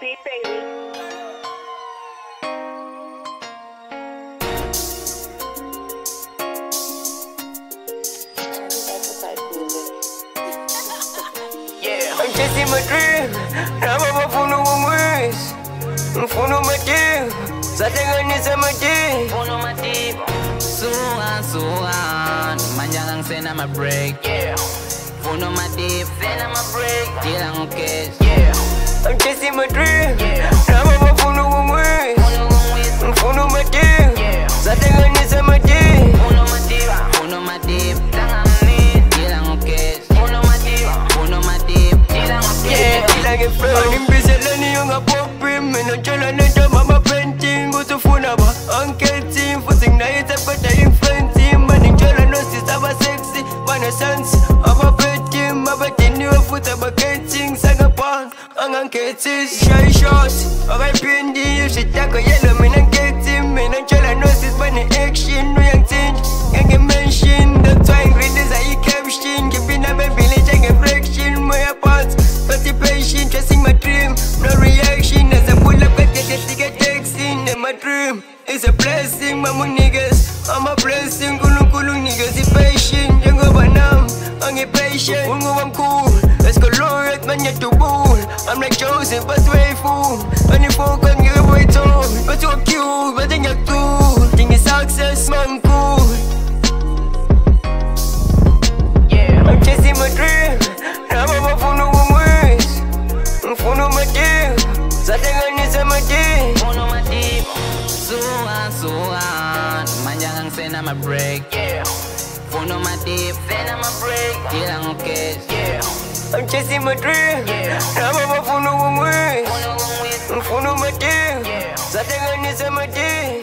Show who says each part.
Speaker 1: beat, baby.
Speaker 2: Yeah, I'm chasing my dream. Rama mafuno umwezi. Mfuno madem. Zatenganisa madem.
Speaker 3: Puno matibo Suhan, suhan Manjangang sena ma break
Speaker 2: Yeah,
Speaker 3: Puno matip Sena ma break Tilang ukes
Speaker 2: yeah. I'm chasing my dream.
Speaker 3: Yeah.
Speaker 2: Rama mafuno umwezi.
Speaker 3: Puno ngwis
Speaker 2: Mfuno madem.
Speaker 3: Yeah.
Speaker 2: Zatenganisa madem.
Speaker 3: Puno matiba Puno matip Tangang ni Tilang ukes Puno matiba Puno matip Tilang
Speaker 2: Yeah,
Speaker 3: ukes
Speaker 2: ilange flow Nimbizeleni yonga popi Mina njola nento mama painting Usufuna ba anketing Futhi nginayitha kodwa influencing Mani njola nosis aba sexy Bane sense aba betting Abadiniwe futhi aba gating Sangaphansi angangethi Shy shot Akayiphindi Ushitako yellow mina ngeti Mina njola nosis bane action Uyangithinja Ngenge mention That's why ngiridiza i-caption. Ngipina bembili njenge-fraction Moya phansi. Participation, chasing my dream, no reaction As I pull up, I get the ticket texting And my dream. Is a blessing, mama niggas I'm a blessing, kulu kulu niggas Be patient, njengoba nami Angi-patient, ungoba mkhulu Let's go Lord, man yet to bull I'm like Joseph, but way fool. Anifocus, ngeke boyithole Bathi wa-cute, bathi ngiyacula Ngingi-success, man cool.
Speaker 3: Yeah.
Speaker 2: I'm chasing my dream. Now I'm up on the ways. I'm full of my deal. Nabo bafuna ukumwisa Ngifuna umadini Zatenganisa madini
Speaker 3: Puno matibo Suhan, suhan Manjangang sena ma break
Speaker 2: Yeah, Full of
Speaker 3: Puno matip Sena ma break. Tilang ukes
Speaker 2: yeah I'm chasing my dream
Speaker 3: Yeah.
Speaker 2: Nabo bafuna ukumwisa
Speaker 3: Puno ngwis
Speaker 2: Ngifuna umadini
Speaker 3: Yeah.
Speaker 2: Zatenganisa madini